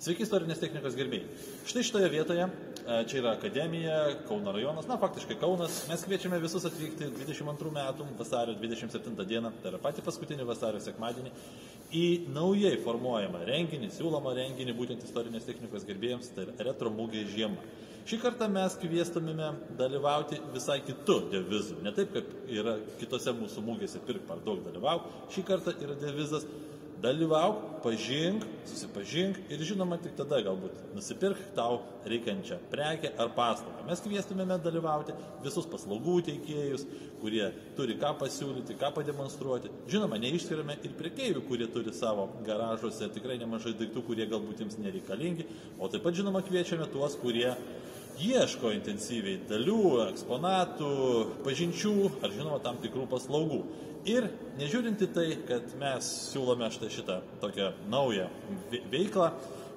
Sveiki, istorinės technikos gerbėjai. Štai šitoje vietoje, e, čia yra akademija, Kauno rajonas, na faktiškai Kaunas, mes kviečiame visus atvykti 22 metų vasario 27 dieną, tai yra pati paskutinį vasario sekmadienį, į naujai formuojamą renginį, siūlomą renginį būtent istorinės technikos gerbėjams, tai yra retro mūgė žiema. Šį kartą mes kvieštumėme dalyvauti visai kitų devizų. Ne taip, kaip yra kitose mūsų mūgėse pirk par daug dalyvauk. Šį kartą yra devizas dalyvauk, pažink, susipažink ir žinoma tik tada galbūt nusipirk tau reikiančią prekę ar paslaugą. Mes kvieštumėme dalyvauti visus paslaugų teikėjus, kurie turi ką pasiūlyti, ką pademonstruoti. Žinoma, neišskiriame ir priekeivių, kurie turi savo garažuose tikrai nemažai daiktų, kurie galbūt jums nereikalingi, o taip pat žinoma kviečiame tuos, kurie ieško intensyviai dalių, eksponatų, pažinčių ar žinoma tam tikrų paslaugų. Ir nežiūrinti tai, kad mes siūlome štai šitą tokią naują veiklą,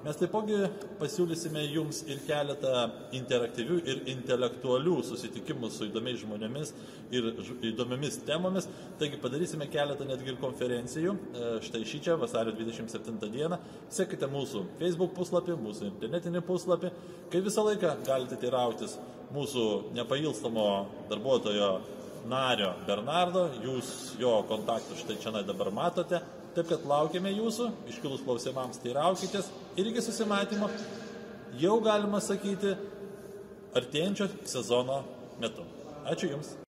mes taipogi pasiūlysime jums ir keletą interaktyvių ir intelektualių susitikimų su įdomiais žmonėmis ir įdomiamis temomis. Taigi padarysime keletą netgi ir konferencijų. E, štai šį čia, vasario 27 dieną. Sekite mūsų Facebook puslapį, mūsų internetinį puslapį. Kai visą laiką galite teirautis mūsų nepailstamo darbuotojo nario Bernardo, jūs jo kontaktus štai čia dabar matote, taip kad laukiame jūsų, iškilus klausimams teiraukitės ir iki susimatymo jau galima sakyti artėjančio sezono metu. Ačiū Jums.